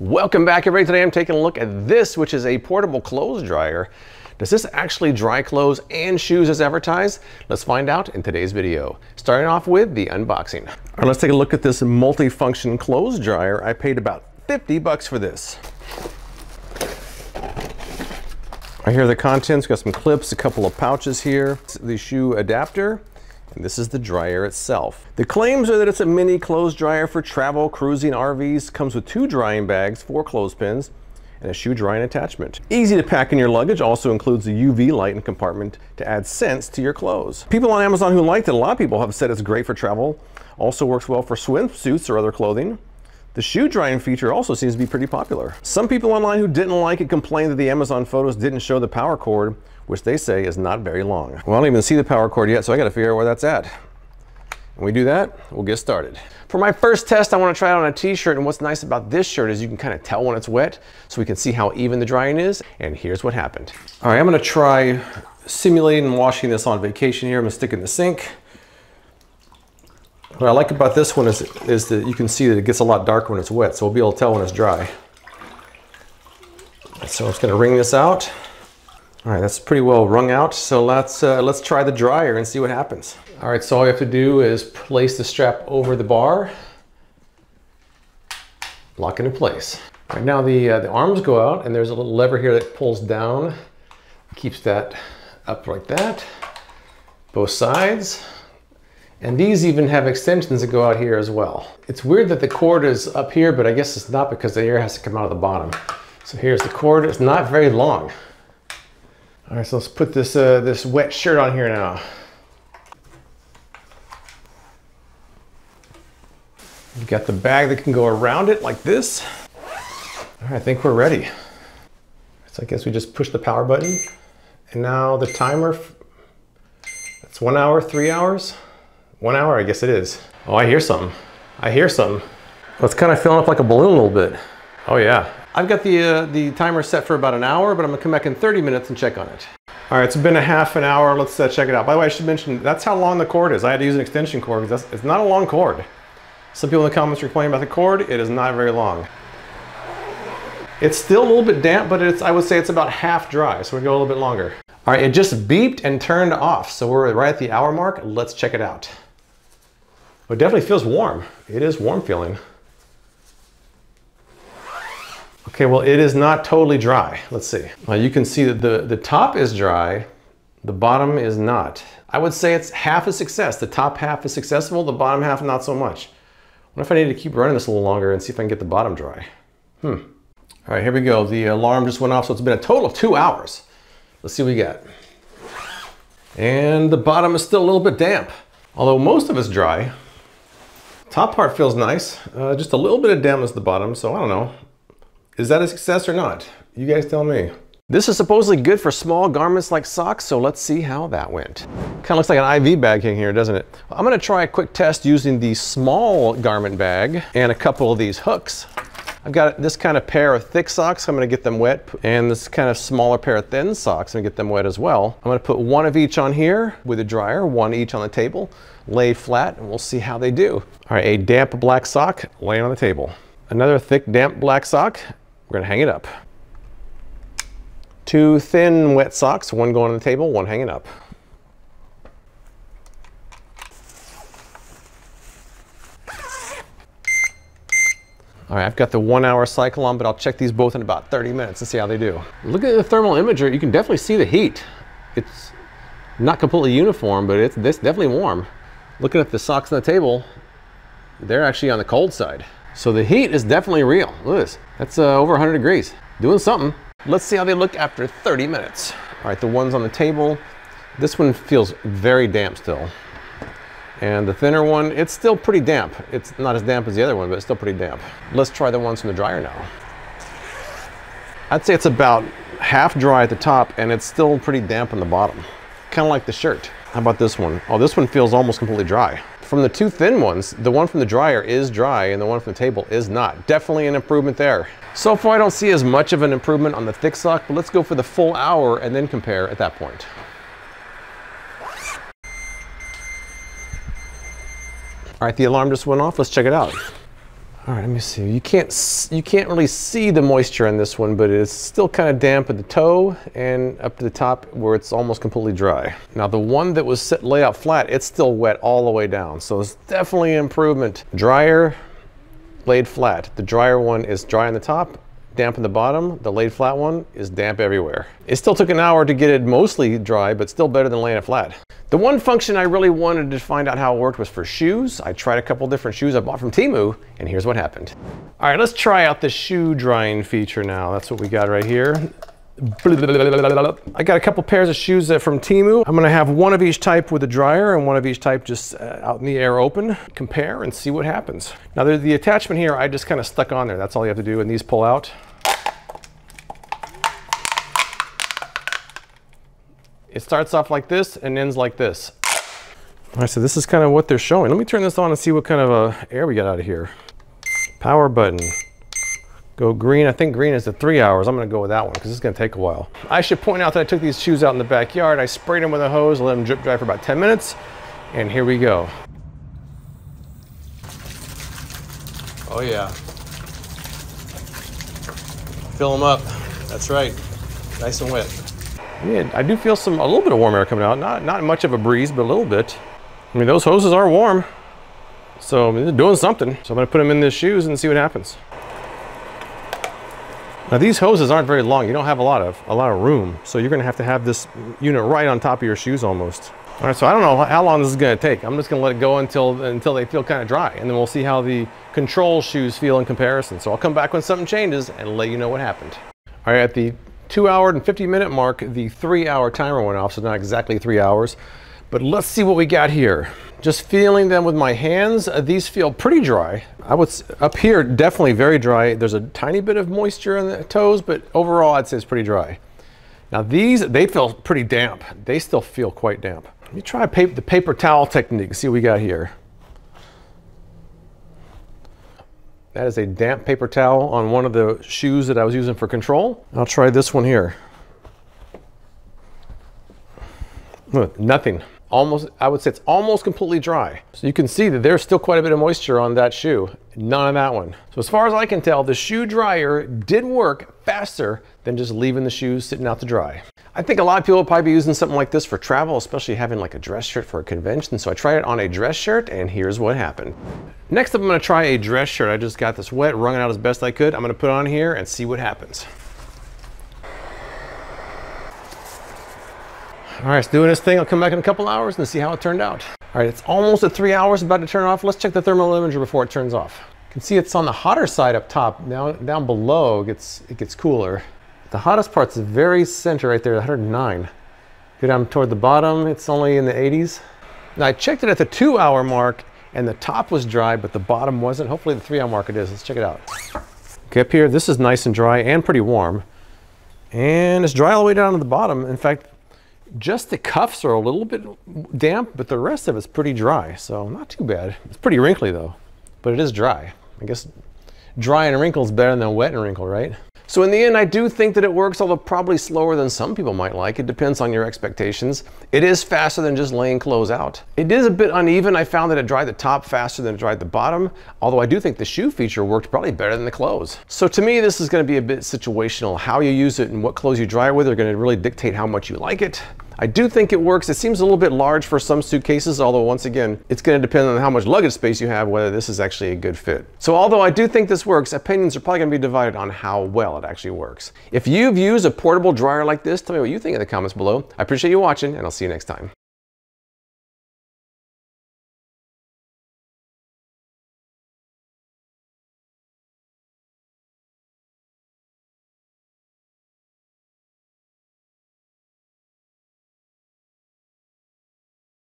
Welcome back everybody. Today I'm taking a look at this, which is a portable clothes dryer. Does this actually dry clothes and shoes as advertised? Let's find out in today's video. Starting off with the unboxing. All right, let's take a look at this multi-function clothes dryer. I paid about 50 bucks for this. Here are the contents. Got some clips, a couple of pouches here. The shoe adapter. And this is the dryer itself. The claims are that it's a mini clothes dryer for travel, cruising, RVs. Comes with two drying bags, four clothespins, and a shoe drying attachment. Easy to pack in your luggage, also includes a UV light and compartment to add scents to your clothes. People on Amazon who liked it, a lot of people have said it's great for travel. Also works well for swimsuits or other clothing. The shoe drying feature also seems to be pretty popular. Some people online who didn't like it complained that the Amazon photos didn't show the power cord, which they say is not very long. Well, I don't even see the power cord yet, so I gotta figure out where that's at. When we do that, we'll get started. For my first test, I wanna try it on a t-shirt, and what's nice about this shirt is you can kind of tell when it's wet, so we can see how even the drying is, and here's what happened. All right, I'm gonna try simulating washing this on vacation here. I'm gonna stick it in the sink. What I like about this one is, is that you can see that it gets a lot darker when it's wet, so we'll be able to tell when it's dry. So I'm just gonna wring this out. All right, that's pretty well wrung out. So let's, uh, let's try the dryer and see what happens. All right, so all you have to do is place the strap over the bar, lock it in place. Right now the, uh, the arms go out and there's a little lever here that pulls down, keeps that up like that, both sides. And these even have extensions that go out here as well. It's weird that the cord is up here, but I guess it's not because the air has to come out of the bottom. So here's the cord, it's not very long. All right, so let's put this, uh, this wet shirt on here now. You got the bag that can go around it like this. All right, I think we're ready. So I guess we just push the power button. And now the timer, it's one hour, three hours? One hour, I guess it is. Oh, I hear something. I hear something. Well, it's kind of filling up like a balloon a little bit. Oh yeah, I've got the, uh, the timer set for about an hour, but I'm gonna come back in 30 minutes and check on it. All right, it's been a half an hour. Let's uh, check it out. By the way, I should mention, that's how long the cord is. I had to use an extension cord because it's not a long cord. Some people in the comments are complaining about the cord. It is not very long. It's still a little bit damp, but it's, I would say it's about half dry, so we go a little bit longer. All right, it just beeped and turned off, so we're right at the hour mark. Let's check it out. It definitely feels warm. It is warm feeling. Okay, well, it is not totally dry. Let's see. Well, you can see that the, the top is dry, the bottom is not. I would say it's half a success. The top half is successful, the bottom half not so much. What if I need to keep running this a little longer and see if I can get the bottom dry? Hmm. All right, here we go. The alarm just went off, so it's been a total of two hours. Let's see what we got. And the bottom is still a little bit damp, although most of it's dry. Top part feels nice, uh, just a little bit of dampness at the bottom, so I don't know. Is that a success or not? You guys tell me. This is supposedly good for small garments like socks, so let's see how that went. Kind of looks like an IV bag in here, doesn't it? I'm gonna try a quick test using the small garment bag and a couple of these hooks. I've got this kind of pair of thick socks, I'm gonna get them wet, and this kind of smaller pair of thin socks, I'm gonna get them wet as well. I'm gonna put one of each on here with a dryer, one each on the table, lay flat, and we'll see how they do. All right, a damp black sock laying on the table. Another thick, damp black sock, we're gonna hang it up. Two thin wet socks, one going on the table, one hanging up. All right, I've got the one hour cycle on, but I'll check these both in about 30 minutes and see how they do. Look at the thermal imager, you can definitely see the heat. It's not completely uniform, but it's, it's definitely warm. Looking at the socks on the table, they're actually on the cold side. So the heat is definitely real. Look at this, that's uh, over 100 degrees. Doing something. Let's see how they look after 30 minutes. All right, the ones on the table, this one feels very damp still. And the thinner one, it's still pretty damp. It's not as damp as the other one, but it's still pretty damp. Let's try the ones from the dryer now. I'd say it's about half dry at the top and it's still pretty damp on the bottom. Kind of like the shirt. How about this one? Oh, this one feels almost completely dry. From the two thin ones, the one from the dryer is dry and the one from the table is not. Definitely an improvement there. So far I don't see as much of an improvement on the thick sock, but let's go for the full hour and then compare at that point. All right, the alarm just went off. Let's check it out. All right, let me see. You can't you can't really see the moisture in this one, but it's still kind of damp at the toe and up to the top where it's almost completely dry. Now the one that was set layout flat, it's still wet all the way down. So it's definitely an improvement. Drier, laid flat. The drier one is dry on the top, damp in the bottom. The laid flat one is damp everywhere. It still took an hour to get it mostly dry, but still better than laying it flat. The one function I really wanted to find out how it worked was for shoes. I tried a couple different shoes I bought from Temu, and here's what happened. All right, let's try out the shoe drying feature now. That's what we got right here. I got a couple pairs of shoes from Temu. I'm gonna have one of each type with a dryer and one of each type just uh, out in the air open. Compare and see what happens. Now the attachment here, I just kind of stuck on there. That's all you have to do, and these pull out. It starts off like this and ends like this. All right, so this is kind of what they're showing. Let me turn this on and see what kind of uh, air we got out of here. Power button. Go green. I think green is the three hours. I'm going to go with that one because it's going to take a while. I should point out that I took these shoes out in the backyard. I sprayed them with a hose, let them drip dry for about 10 minutes, and here we go. Oh yeah. Fill them up. That's right. Nice and wet. Yeah, I do feel some a little bit of warm air coming out. Not not much of a breeze, but a little bit. I mean, those hoses are warm, so they're doing something. So I'm gonna put them in these shoes and see what happens. Now these hoses aren't very long. You don't have a lot of a lot of room, so you're gonna have to have this unit right on top of your shoes almost. All right, so I don't know how long this is gonna take. I'm just gonna let it go until until they feel kind of dry, and then we'll see how the control shoes feel in comparison. So I'll come back when something changes and let you know what happened. All right, at the two hour and 50 minute mark, the three hour timer went off, so not exactly three hours. But let's see what we got here. Just feeling them with my hands, uh, these feel pretty dry. I would, up here, definitely very dry. There's a tiny bit of moisture in the toes, but overall I'd say it's pretty dry. Now these, they feel pretty damp. They still feel quite damp. Let me try paper, the paper towel technique, see what we got here. That is a damp paper towel on one of the shoes that I was using for control. I'll try this one here. Look, nothing. Almost, I would say it's almost completely dry. So you can see that there's still quite a bit of moisture on that shoe. None on that one. So as far as I can tell, the shoe dryer did work faster than just leaving the shoes sitting out to dry. I think a lot of people will probably be using something like this for travel, especially having like a dress shirt for a convention. So I tried it on a dress shirt and here's what happened. Next up, I'm gonna try a dress shirt. I just got this wet, wrung it out as best I could. I'm gonna put it on here and see what happens. All right, it's doing this thing. I'll come back in a couple hours and see how it turned out. All right, it's almost at three hours, about to turn off. Let's check the thermal imager before it turns off. You can see it's on the hotter side up top. Now down below, it gets, it gets cooler. The hottest part's the very center right there, 109. Go down toward the bottom, it's only in the 80s. Now I checked it at the two hour mark and the top was dry, but the bottom wasn't. Hopefully the three hour mark it is. Let's check it out. Okay, up here, this is nice and dry and pretty warm. And it's dry all the way down to the bottom. In fact, just the cuffs are a little bit damp, but the rest of it's pretty dry. So not too bad. It's pretty wrinkly though, but it is dry. I guess dry and wrinkle is better than wet and wrinkle, right? So in the end, I do think that it works, although probably slower than some people might like. It depends on your expectations. It is faster than just laying clothes out. It is a bit uneven. I found that it dried the top faster than it dried the bottom, although I do think the shoe feature worked probably better than the clothes. So to me, this is gonna be a bit situational. How you use it and what clothes you dry with are gonna really dictate how much you like it. I do think it works. It seems a little bit large for some suitcases, although once again, it's gonna depend on how much luggage space you have, whether this is actually a good fit. So although I do think this works, opinions are probably gonna be divided on how well it actually works. If you've used a portable dryer like this, tell me what you think in the comments below. I appreciate you watching and I'll see you next time.